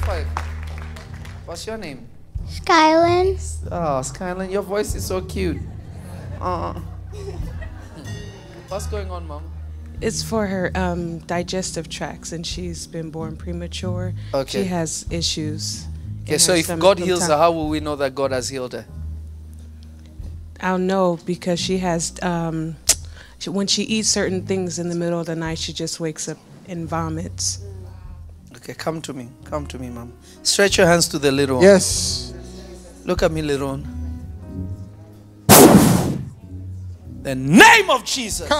five. What's your name? Skylin. Oh, Skyline, your voice is so cute. Uh. What's going on, mom? It's for her um, digestive tracts, and she's been born premature. Okay. She has issues. Okay, so if God heals her, how will we know that God has healed her? I'll know because she has. Um, she, when she eats certain things in the middle of the night, she just wakes up and vomits. Okay, come to me. Come to me, mom. Stretch your hands to the little one. Yes. Look at me, little one. The name of Jesus.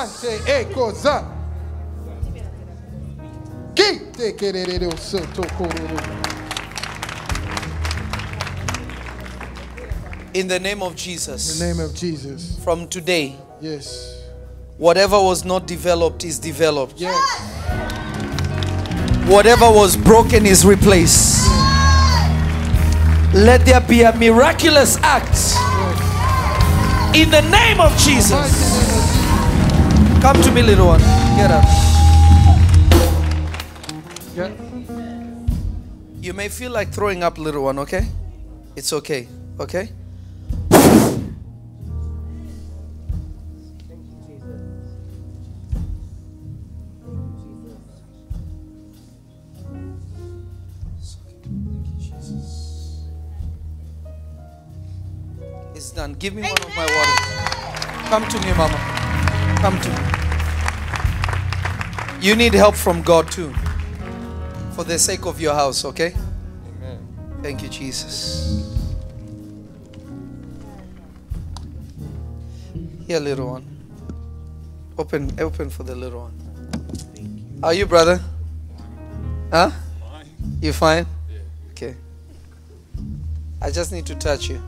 In the name of In Jesus. the name of Jesus. From today, Yes. whatever was not developed is developed. Yes. Whatever was broken is replaced. Let there be a miraculous act. In the name of Jesus. Come to me, little one. Get up. You may feel like throwing up, little one, okay? It's okay, okay? It's done. Give me one of my waters. Come to me, mama. Come to me. You need help from God too. For the sake of your house, okay? Amen. Thank you, Jesus. Here, little one. Open, open for the little one. How are you, brother? Huh? You fine? Okay. I just need to touch you.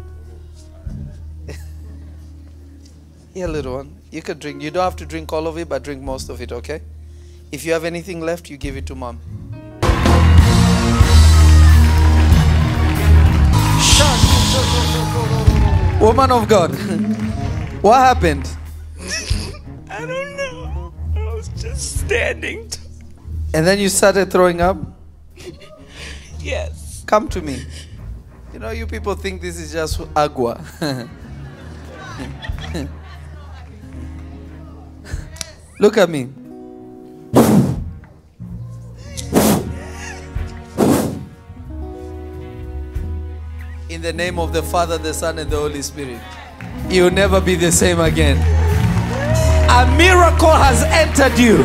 Here, little one. You could drink. You don't have to drink all of it, but drink most of it, okay? If you have anything left, you give it to mom. Woman of God, what happened? I don't know. I was just standing. And then you started throwing up? yes. Come to me. You know, you people think this is just agua. Look at me. In the name of the Father, the Son, and the Holy Spirit, you'll never be the same again. A miracle has entered you.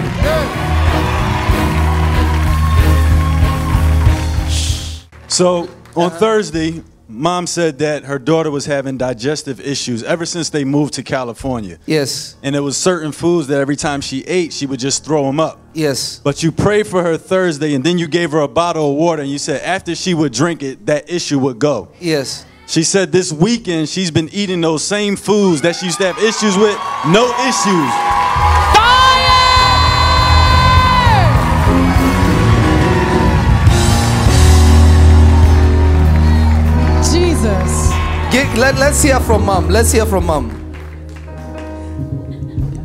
So on Thursday, mom said that her daughter was having digestive issues ever since they moved to California. Yes, And it was certain foods that every time she ate, she would just throw them up. yes. But you prayed for her Thursday and then you gave her a bottle of water and you said after she would drink it, that issue would go. Yes. She said this weekend she's been eating those same foods that she used to have issues with, no issues. Let, let's hear from mom. Let's hear from mom.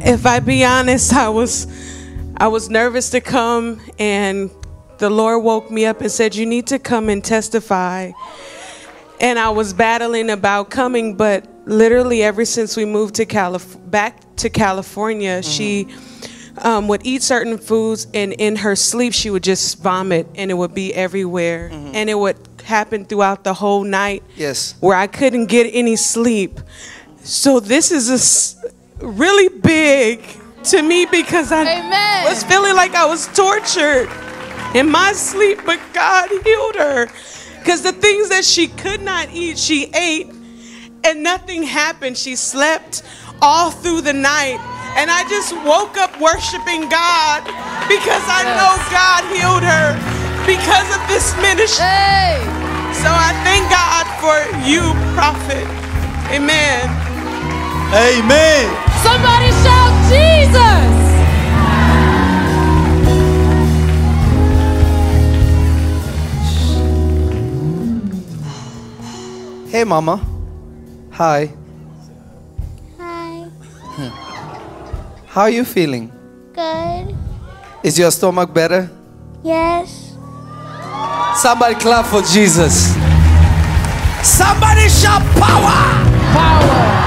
If I be honest, I was I was nervous to come and the Lord woke me up and said you need to come and testify. And I was battling about coming, but literally ever since we moved to Calif- back to California, she um, would eat certain foods, and in her sleep she would just vomit, and it would be everywhere, and it would happen throughout the whole night Yes. where I couldn't get any sleep. So this is a s- really big to me because I Amen. was feeling like I was tortured in my sleep, but God healed her. Because the things that she could not eat, she ate, and nothing happened. She slept all through the night. And I just woke up worshiping God because I know God healed her because of this ministry. Hey. So I thank God for you, prophet. Amen. Amen. Somebody shout Jesus. Hey, mama. Hi. Hi. How are you feeling? Good. Is your stomach better? Yes. Somebody clap for Jesus. Somebody shout power. Power.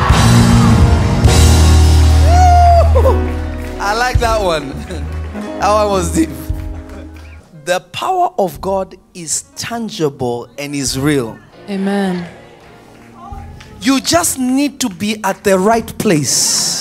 I like that one. that one was deep. The power of God is tangible and is real. Amen. You just need to be at the right place